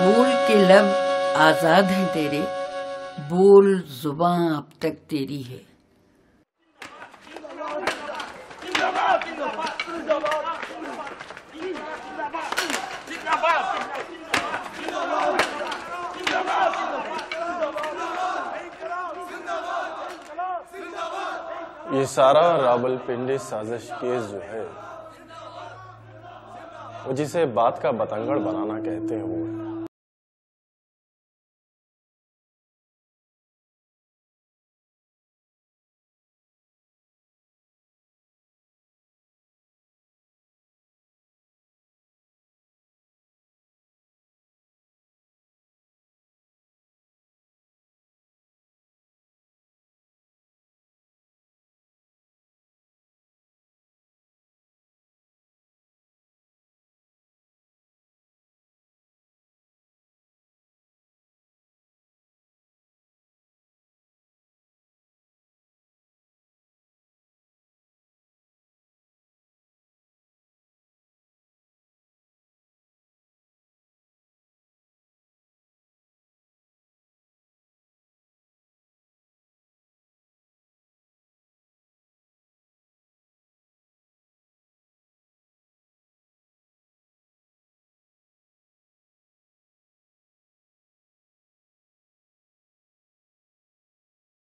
بول کے لب آزاد ہیں تیرے، بول زباں اب تک تیری ہے۔ یہ سارا رابل پنڈی سازش کیس جو ہے، وہ جسے بات کا بتنگڑ بنانا کہتے ہیں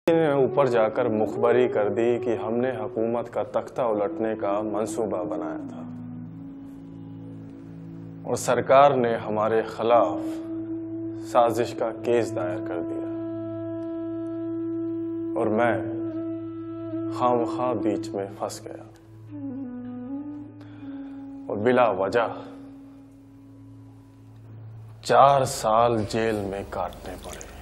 نے اوپر جا کر مخبری کر دی کہ ہم نے حکومت کا تختہ الٹنے کا منصوبہ بنایا تھا۔ اور سرکار نے ہمارے خلاف سازش کا کیس دائر کر دیا۔ اور میں خام خواہ بیچ میں پھنس گیا۔ اور بلا وجہ چار سال جیل میں کاٹنے پڑے۔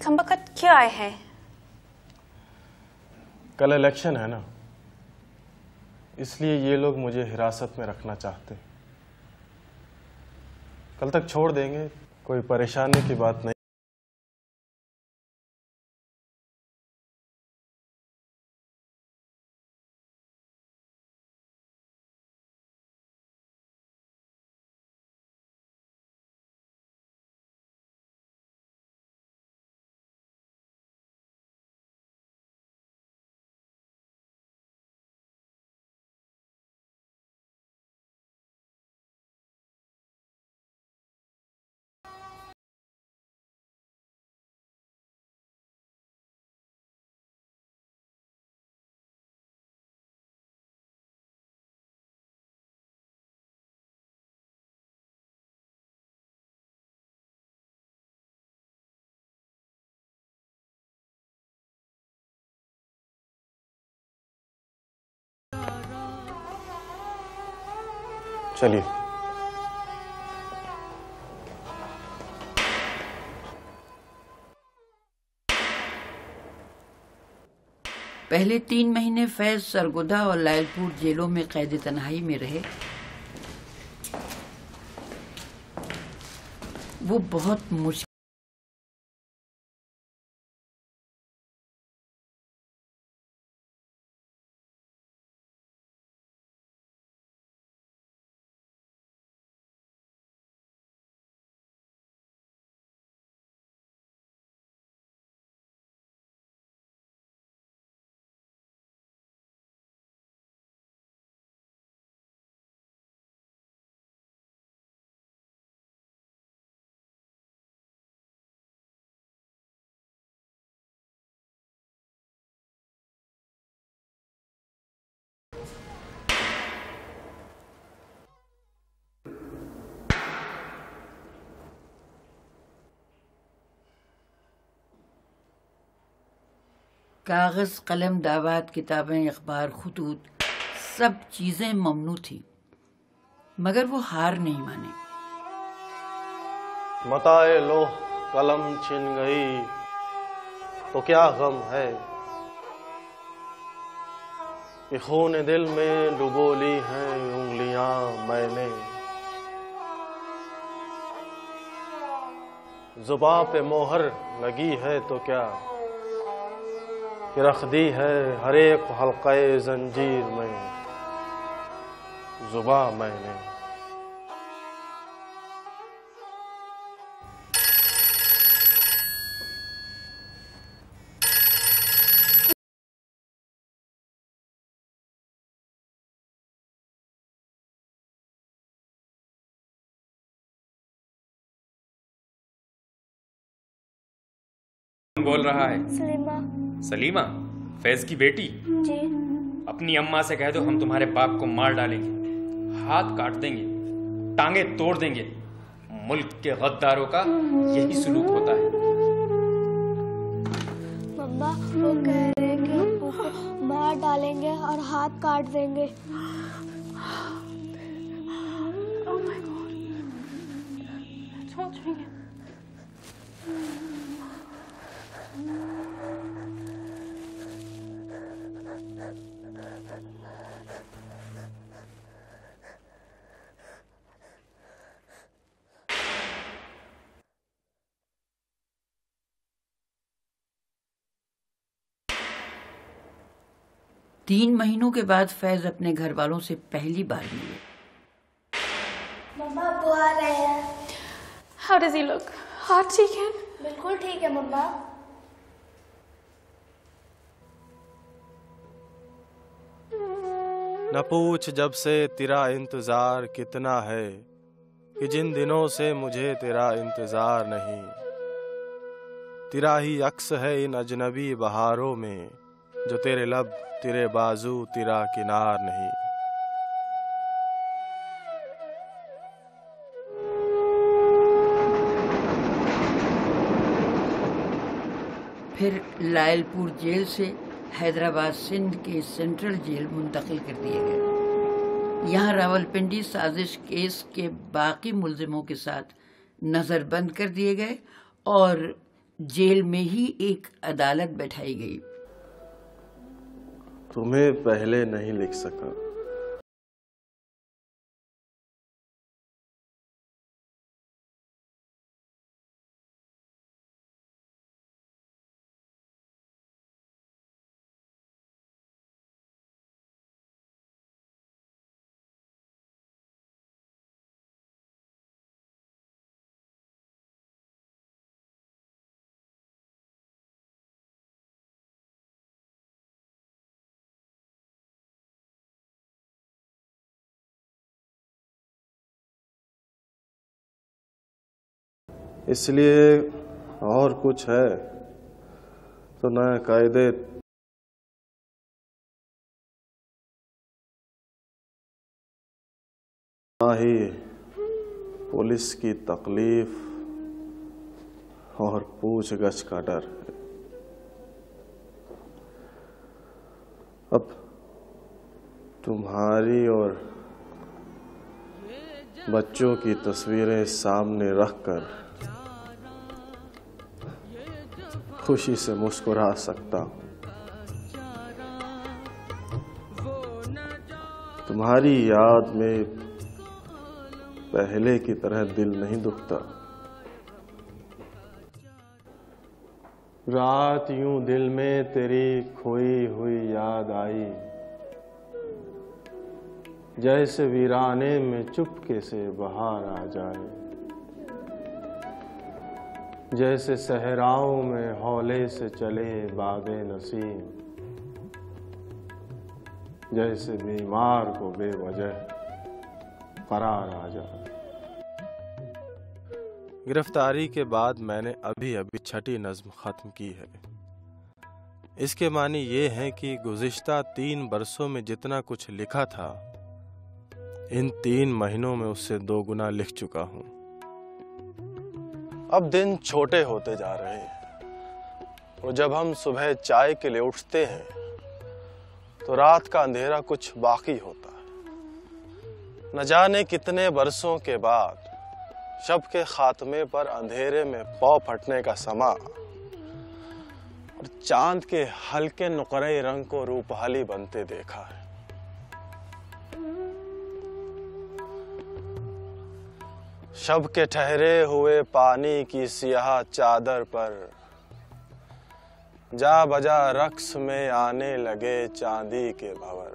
یہ کھمبکت کیوں آئے ہیں؟ کل الیکشن ہے نا۔ اس لیے یہ لوگ مجھے حراست میں رکھنا چاہتے۔ کل تک چھوڑ دیں گے، کوئی پریشانی کی بات نہیں۔ چلیے۔ پہلے تین مہینے فیض سرگودہ اور لائل پور جیلوں میں قید تنہائی میں رہے۔ وہ بہت مشکل کاغذ، قلم دعوات کتابیں، اخبار، خطوط، سب چیزیں ممنوع تھی مگر وہ ہار نہیں مانے۔ متائے لو قلم چھن گئی، تو کیا غم ہے؟ خون دل میں ڈبو لی ہیں انگلیاں میں نے۔ زباں پہ موہر لگی ہے تو کیا؟ کہ رکھ دی ہے ہر ایک حلقے زنجیر میں۔ زباں میں نے۔ بول رہا ہے؟ سلیمہ۔ سلیمہ فیض کی بیٹی؟ جی۔ اپنی اما سے کہہ دو ہم تمہارے باپ کو مار ڈالیں گے۔ ہاتھ کاٹ دیں گے ٹانگیں توڑ دیں گے۔ ملک کے غداروں کا یہی سلوک ہوتا ہے۔ وہ کہہ رہے کہ مار ڈالیں گے اور ہاتھ کاٹ دیں گے۔ Oh my God. چھوڑ چھوڑیں گے تین مہینوں کے بعد فیض اپنے گھر والوں سے پہلی بار ملے مما ابو آ رہے ہیں How does he look? Heart shaken? بالکل ٹھیک ہے مما نہ پوچھ جب سے تیرا انتظار کتنا ہے کہ جن دنوں سے مجھے تیرا انتظار نہیں تیرا ہی عکس ہے ان اجنبی بہاروں میں جو تیرے لب تیرے بازو، تیرا کنار نہیں۔ پھر لائل پور جیل سے حیدرآباد سندھ کے سینٹرل جیل منتقل کر دیے گئے۔ یہاں راول پنڈی سازش کیس کے باقی ملزموں کے ساتھ نظر بند کر دیے گئے اور جیل میں ہی ایک عدالت بیٹھائی گئی۔ تمہیں پہلے نہیں لکھ سکا۔ اس لیے اور کچھ ہے تو نئے قاعدے نہ ہی پولیس کی تکلیف اور پوچھ گچھ کا ڈر ہے۔ اب تمہاری اور بچوں کی تصویریں سامنے رکھ کر خوشی سے مسکرا سکتا ہوں۔ تمہاری یاد میں پہلے کی طرح دل نہیں دکھتا۔ رات یوں دل میں تیری کھوئی ہوئی یاد آئی۔ جیسے ویرانے میں چپکے سے بہار آ جائے۔ جیسے صحراؤں میں ہولے سے چلے باد نسیم، جیسے بیمار کو بے وجہ قرار آ جائے۔ گرفتاری کے بعد میں نے ابھی ابھی چھٹی نظم ختم کی ہے۔ اس کے معنی یہ ہے کہ گزشتہ تین برسوں میں جتنا کچھ لکھا تھا، ان تین مہینوں میں اس سے دو گنا لکھ چکا ہوں۔ اب دن چھوٹے ہوتے جا رہے ہیں۔ اور جب ہم صبح چائے کے لیے اٹھتے ہیں، تو رات کا اندھیرا کچھ باقی ہوتا ہے۔ نہ جانے کتنے برسوں کے بعد شب کے خاتمے پر اندھیرے میں پاؤ پھٹنے کا سما اور چاند کے ہلکے نقرے رنگ کو روپہالی بنتے دیکھا ہے۔ شب کے ٹھہرے ہوئے پانی کی سیاہ چادر پر۔ جا بجا رقص میں آنے لگے چاندی کے بھور۔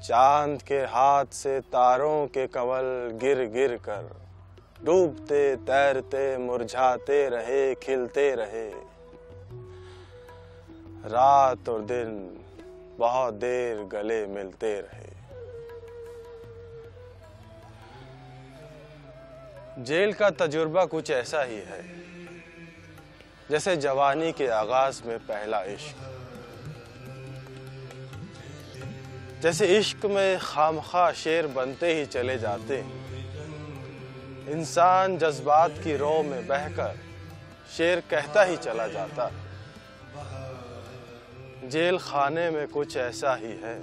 چاند کے ہاتھ سے تاروں کے کمل گر گر کر۔ ڈوبتے، تیرتے، مرجھاتے رہے، کھلتے رہے۔ رات اور دن بہت دیر گلے ملتے رہے۔ جیل کا تجربہ کچھ ایسا ہی ہے، جیسے جوانی کے آغاز میں پہلا عشق۔ جیسے عشق میں خامخواہ شیر بنتے ہی چلے جاتے ہیں۔ انسان جذبات کی رو میں بہ کر شیر کہتا ہی چلا جاتا۔ جیل خانے میں کچھ ایسا ہی ہے۔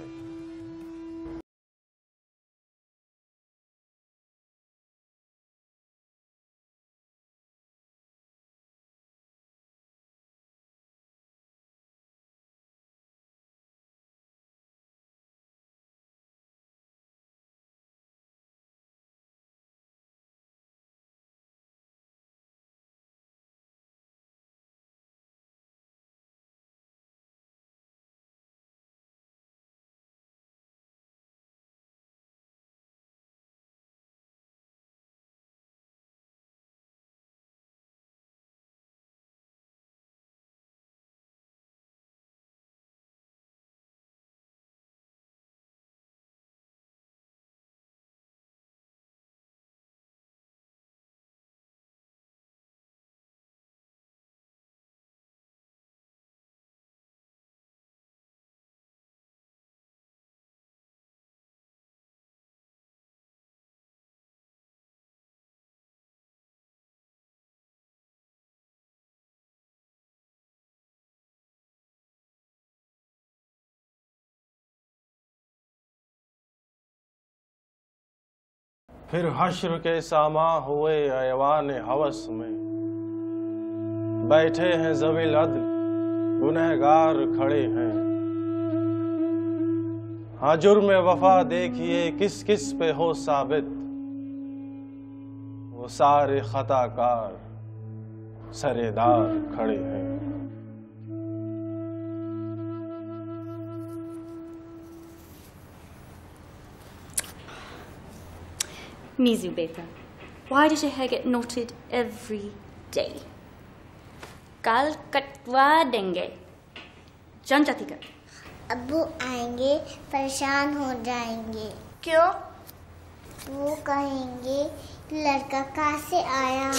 پھر حشر کے ساما ہوئے ایوان حوث میں۔ بیٹھے ہیں زویل عدل، گنہگار کھڑے ہیں۔ ہاں جرم وفا دیکھیے کس کس پہ ہو ثابت۔ وہ سارے خطا کار، سرے دار کھڑے ہیں۔ Mizu Baker. Why does your hair get knotted every day? کل کٹوا دیں گے جان جاتی کر ابو آئیں گے پریشان ہو جائیں گے کیوں وہ کہیں گے لڑکا کہاں سے آیا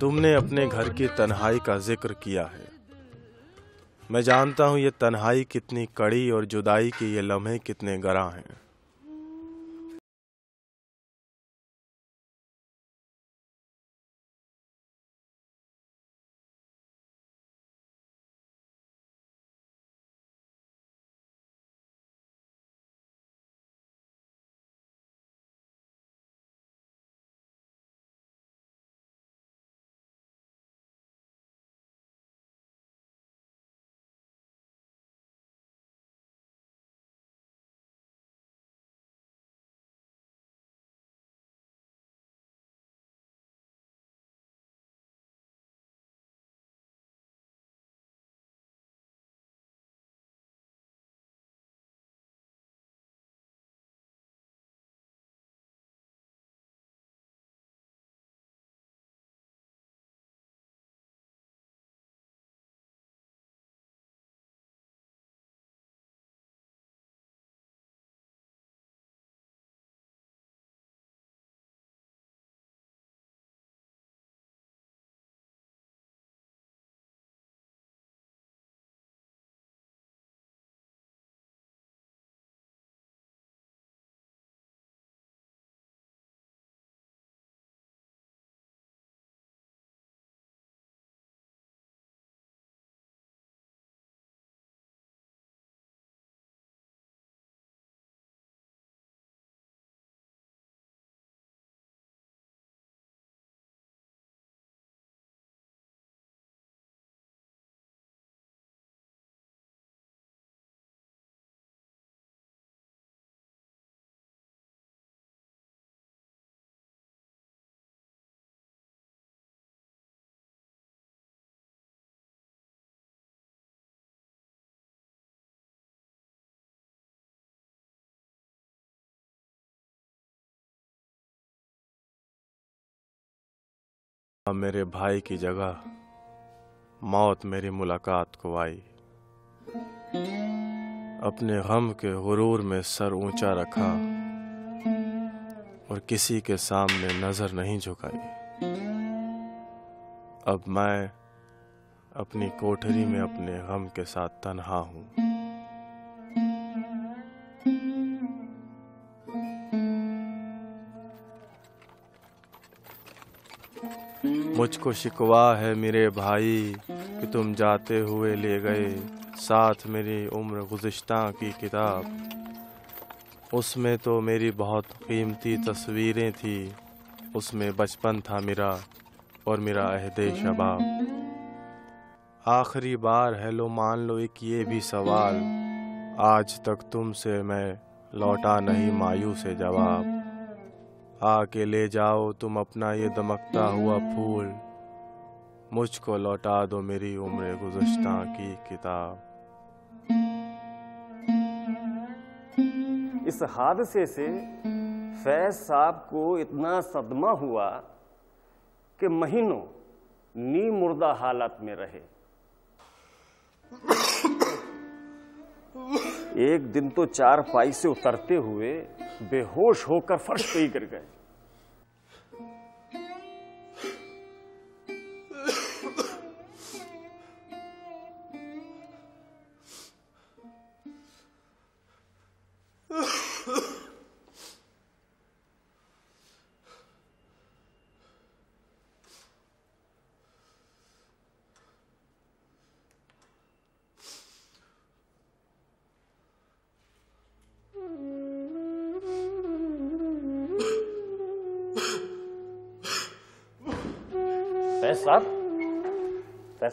تم نے اپنے گھر کی تنہائی کا ذکر کیا ہے۔ میں جانتا ہوں یہ تنہائی کتنی کڑی اور جدائی کے یہ لمحے کتنے گراں ہیں۔ میرے بھائی کی جگہ موت میری ملاقات کو آئی۔ اپنے غم کے غرور میں سر اونچا رکھا اور کسی کے سامنے نظر نہیں جھکائی۔ اب میں اپنی کوٹھری میں اپنے غم کے ساتھ تنہا ہوں۔ مجھ کو شکوا ہے میرے بھائی کہ تم جاتے ہوئے لے گئے۔ ساتھ میری عمر گزشتہ کی کتاب۔ اس میں تو میری بہت قیمتی تصویریں تھی اس میں بچپن تھا میرا اور میرا عہد شباب۔ آخری بار ہے لو، مان لو، ایک یہ بھی سوال۔ آج تک تم سے میں لوٹا نہیں، مایوس جواب۔ آ کے لے جاؤ، تم اپنا یہ دمکتا ہوا پھول۔ مجھ کو لوٹا دو میری عمر گزشتہ کی کتاب۔ اس حادثے سے فیض صاحب کو اتنا صدمہ ہوا کہ مہینوں نی مردہ حالت میں رہے۔ ایک دن تو چار پائی سے اترتے ہوئے بے ہوش ہو کر فرش پہ ہی گر گئے۔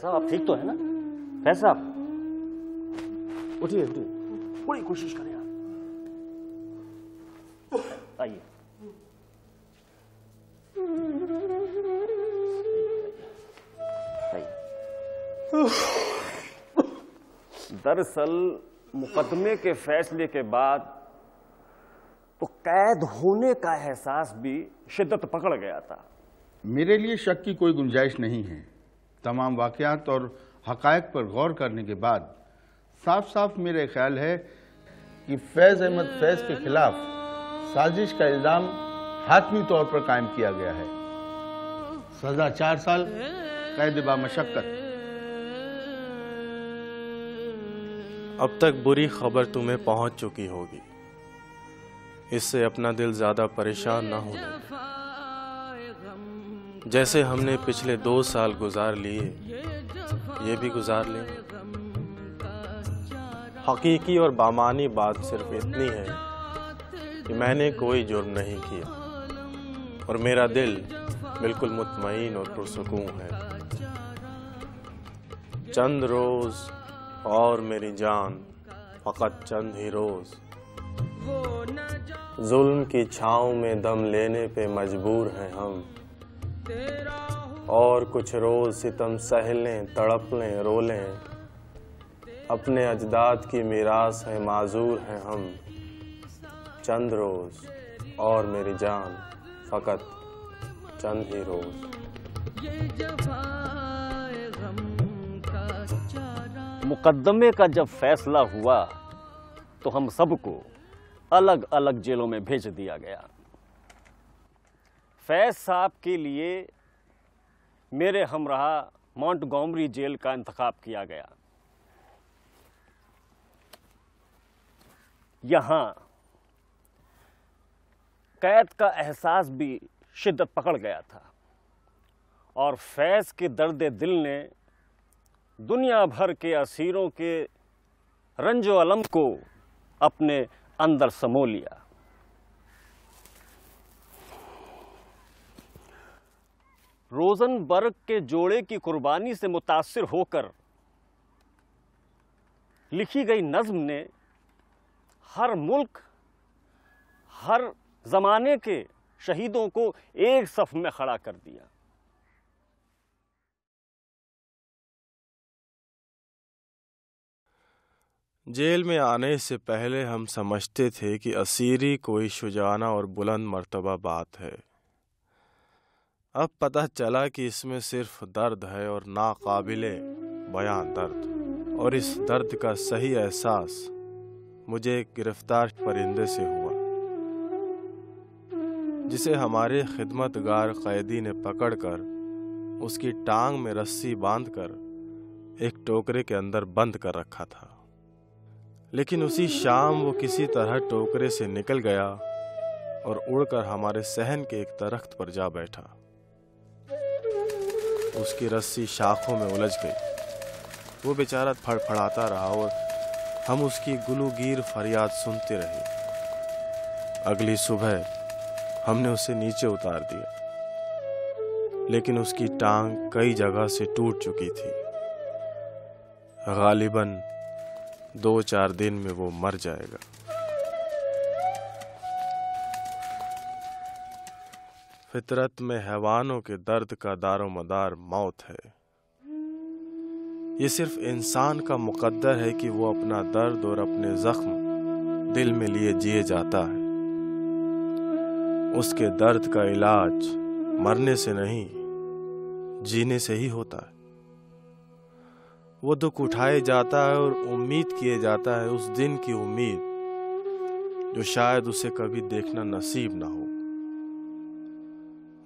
صاحب آپ ٹھیک تو ہیں نا؟ فیض صاحب۔ اٹھیے اٹھیے۔ پوری کوشش کریں آپ۔ آئیے۔ آئیے۔ دراصل مقدمے کے فیصلے کے بعد تو قید ہونے کا احساس بھی شدت پکڑ گیا تھا۔ میرے لیے شک کی کوئی گنجائش نہیں ہے۔ تمام واقعات اور حقائق پر غور کرنے کے بعد، صاف صاف میرا خیال ہے کہ فیض احمد فیض کے خلاف سازش کا الزام حتمی طور پر قائم کیا گیا ہے۔ سزا چار سال، قید با مشقت۔ اب تک بری خبر تمہیں پہنچ چکی ہوگی۔ اس سے اپنا دل زیادہ پریشان نہ ہونے دیں جیسے ہم نے پچھلے دو سال گزار لیے، یہ بھی گزار لیں۔ حقیقی اور بامانی بات صرف اتنی ہے کہ میں نے کوئی جرم نہیں کیا۔ اور میرا دل بالکل مطمئن اور پرسکون ہے۔ چند روز اور میری جان، فقط چند ہی روز۔ ظلم کی چھاؤں میں دم لینے پہ مجبور ہیں ہم۔ اور کچھ روز ستم سہ لیں تڑپ لیں رو لیں اپنے اجداد کی میراث ہے معذور ہیں ہم۔ چند روز اور میری جان، فقط چند ہی روز۔ مقدمے کا جب فیصلہ ہوا تو ہم سب کو الگ الگ جیلوں میں بھیج دیا گیا۔ فیض صاحب کے لیے میرے ہمراہ مونٹ گومری جیل کا انتخاب کیا گیا۔ یہاں قید کا احساس بھی شدت پکڑ گیا تھا اور فیض کے درد دل نے دنیا بھر کے اسیروں کے رنج و علم کو اپنے اندر سمو لیا۔ روزن برگ کے جوڑے کی قربانی سے متاثر ہو کر لکھی گئی نظم نے ہر ملک، ہر زمانے کے شہیدوں کو ایک صف میں کھڑا کر دیا۔ جیل میں آنے سے پہلے ہم سمجھتے تھے کہ اسیری کوئی شجانہ اور بلند مرتبہ بات ہے۔ اب پتہ چلا کہ اس میں صرف درد ہے اور ناقابل بیان درد، اور اس درد کا صحیح احساس مجھے ایک گرفتار پرندے سے ہوا، جسے ہمارے خدمت گار قیدی نے پکڑ کر اس کی ٹانگ میں رسی باندھ کر ایک ٹوکرے کے اندر بند کر رکھا تھا۔ لیکن اسی شام وہ کسی طرح ٹوکرے سے نکل گیا اور اڑ کر ہمارے صحن کے ایک درخت پر جا بیٹھا۔ اس کی رسی شاخوں میں الجھ گئی۔ وہ بیچارہ پھڑ پھڑاتا رہا اور ہم اس کی گلو گیر فریاد سنتے رہے۔ اگلی صبح ہم نے اسے نیچے اتار دیا۔ لیکن اس کی ٹانگ کئی جگہ سے ٹوٹ چکی تھی۔ غالباً دو چار دن میں وہ مر جائے گا۔ فطرت میں حیوانوں کے درد کا دار و مدار موت ہے۔ یہ صرف انسان کا مقدر ہے کہ وہ اپنا درد اور اپنے زخم دل میں لیے جیے جاتا ہے۔ اس کے درد کا علاج مرنے سے نہیں، جینے سے ہی ہوتا ہے۔ وہ دکھ اٹھائے جاتا ہے اور امید کیے جاتا ہے اس دن کی امید جو شاید اسے کبھی دیکھنا نصیب نہ ہو۔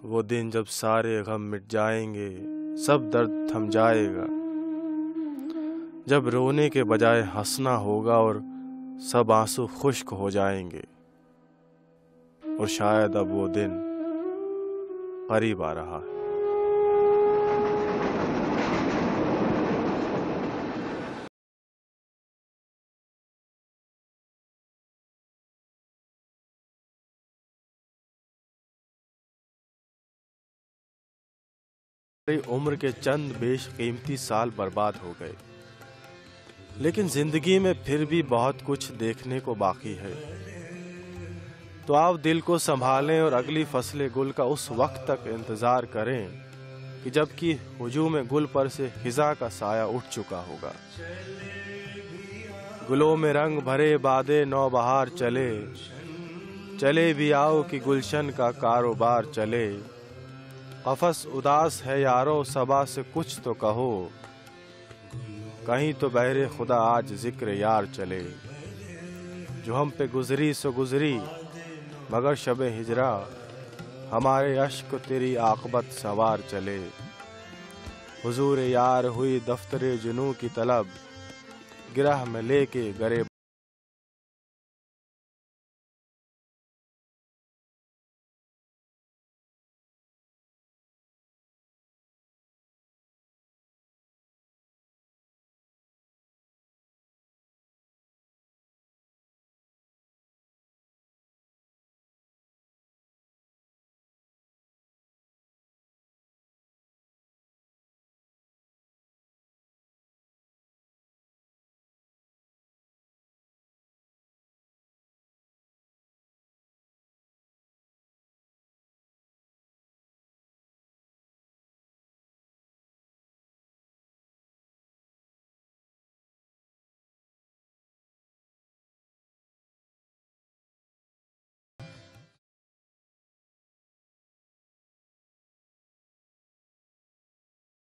وہ دن جب سارے غم مٹ جائیں گے، سب درد تھم جائے گا۔ جب رونے کے بجائے ہنسنا ہوگا اور سب آنسو خشک ہو جائیں گے۔ اور شاید اب وہ دن قریب آ رہا ہے۔ عمر کے چند بیش قیمتی سال برباد ہو گئے۔ لیکن زندگی میں پھر بھی بہت کچھ دیکھنے کو باقی ہے۔ تو آپ دل کو سنبھالیں اور اگلی فصل گل کا اس وقت تک انتظار کریں کہ جبکہ ہجوم گل پر سے خزاں کا سایہ اٹھ چکا ہوگا۔ گلوں میں رنگ بھرے بادے نو بہار چلے۔ چلے بھی آؤ کہ گلشن کا کاروبار چلے۔ قفس اداس ہے یارو سبا سے کچھ تو کہو۔ کہیں تو بہر خدا آج ذکر یار چلے۔ جو ہم پہ گزری سو گزری، مگر شب ہجرا ہمارے اشک تیری عاقبت سوار چلے۔ حضور یار ہوئی دفتر جنو کی طلب، گرہ میں لے کے گرے